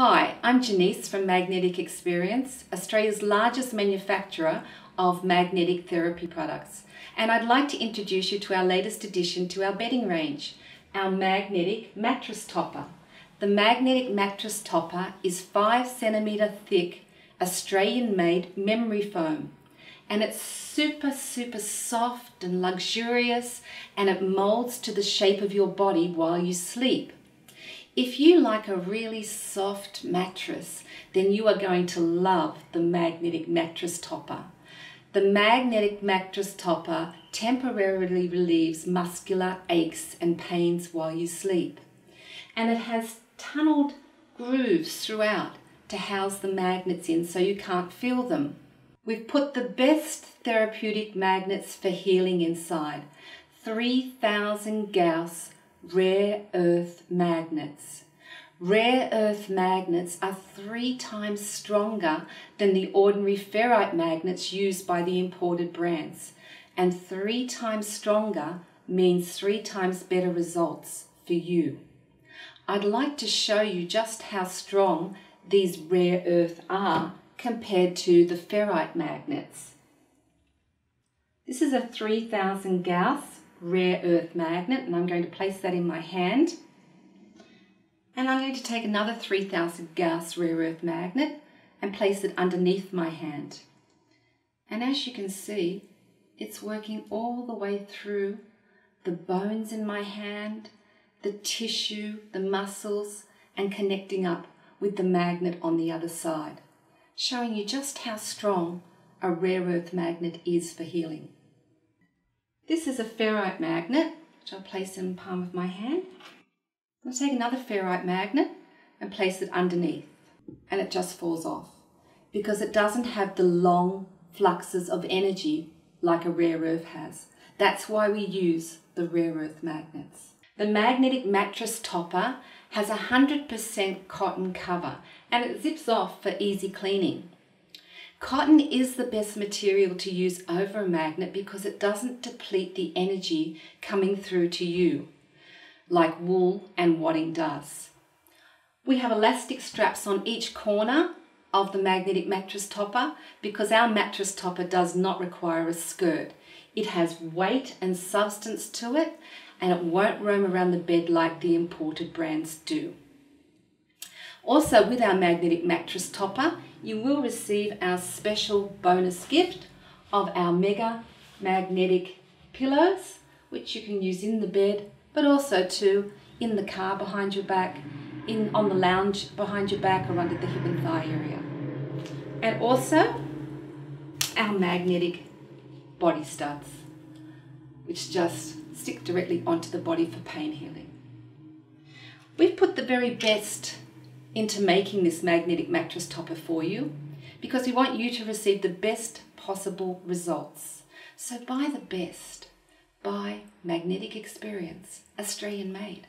Hi, I'm Janice from Magnetic Experience, Australia's largest manufacturer of magnetic therapy products. And I'd like to introduce you to our latest addition to our bedding range, our magnetic mattress topper. The magnetic mattress topper is 5 centimeter thick Australian made memory foam and it's super super soft and luxurious and it molds to the shape of your body while you sleep. If you like a really soft mattress, then you are going to love the magnetic mattress topper. The magnetic mattress topper temporarily relieves muscular aches and pains while you sleep. And it has tunneled grooves throughout to house the magnets in so you can't feel them. We've put the best therapeutic magnets for healing inside 3,000 Gauss rare earth magnets. Rare earth magnets are three times stronger than the ordinary ferrite magnets used by the imported brands, and three times stronger means three times better results for you. I'd like to show you just how strong these rare earth are compared to the ferrite magnets. This is a 3000 Gauss rare earth magnet and I'm going to place that in my hand. And I'm going to take another 3000 Gauss rare earth magnet and place it underneath my hand. And as you can see, it's working all the way through the bones in my hand, the tissue, the muscles, and connecting up with the magnet on the other side, showing you just how strong a rare earth magnet is for healing. This is a ferrite magnet, which I'll place in the palm of my hand. I'll take another ferrite magnet and place it underneath, and it just falls off because it doesn't have the long fluxes of energy like a rare earth has. That's why we use the rare earth magnets. The magnetic mattress topper has a 100% cotton cover and it zips off for easy cleaning. Cotton is the best material to use over a magnet because it doesn't deplete the energy coming through to you like wool and wadding does. We have elastic straps on each corner of the magnetic mattress topper because our mattress topper does not require a skirt. It has weight and substance to it and it won't roam around the bed like the imported brands do. Also with our magnetic mattress topper, you will receive our special bonus gift of our mega magnetic pillows, which you can use in the bed, but also too in the car behind your back, in on the lounge behind your back or under the hip and thigh area. And also our magnetic body studs, which just stick directly onto the body for pain healing. We've put the very best into making this magnetic mattress topper for you because we want you to receive the best possible results. So buy the best. Buy Magnetic Experience, Australian made.